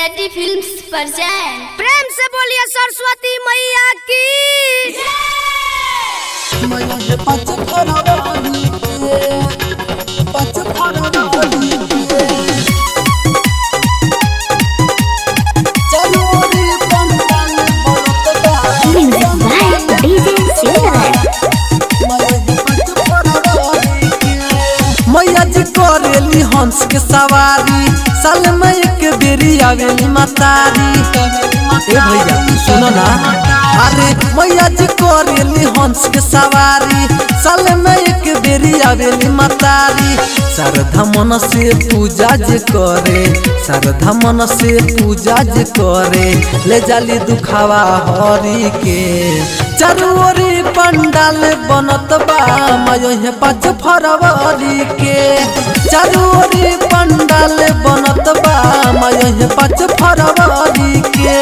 सेटी films present प्रेम से बोलिए सरस्वती मैया की। मैया पच पच चलो रे बोलत. मैया जी करेली हंस के सवारी साल में बेरी आवेली मातारी। ए भैया सुनो ना। अरे मैया जी करेली हंस के सवारी। साल में एक बेरी आवेली मातारी। श्रद्धा मन से पूजा जे करे। श्रद्धा मन से पूजा जे करे। ले जाली दुखावा हरी के। चरोरी पंडाल बनत बा मयो पाँच फरवरी के। चरोरी पंडाल बनत बा मयो पाँच फरवरी के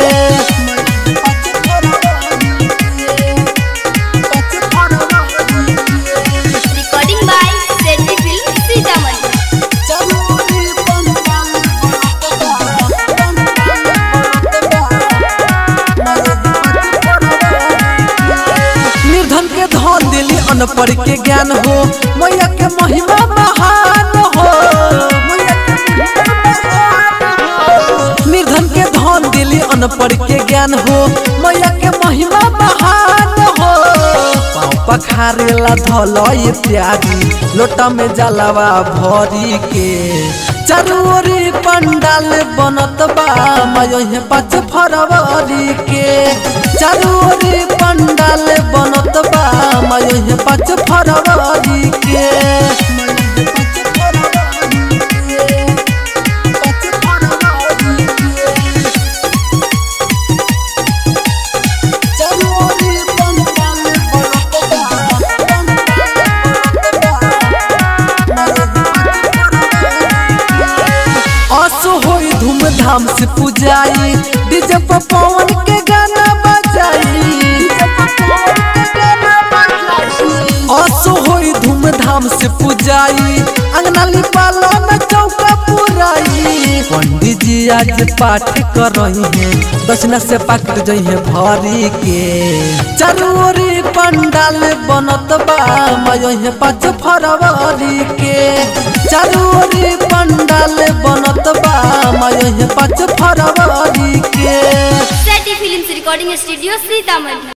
निर्धन के धन दिली अनपढ़ के ज्ञान हो मैया के महिमा धन अनपढ़ के ज्ञान हो, मैया के महिमा महान हो। पखारेला धलय प्यारी, लोटा में जलावा भरी के। चरोरी पंडाल बनत बा, मयो पाँच फरवरी के। चरोरी पंडाल बनत बा, मयो पाँच फरवरी असो होई धूमधाम से पूजाई। डीजे पर पवन के गाना बजाई। असो होई धूमधाम से पूजाई। अंगना लिपाला में चौका पुराई। पंडित जी आज पाठ कर रही हैं। दक्षिणा से पकड़ जई है भरी के। चरोरी पंडाल बनत बा। मयो है पाँच फरवरी के। चरोरी है पाँच फरवरी के। Films recording studio Sitamarhi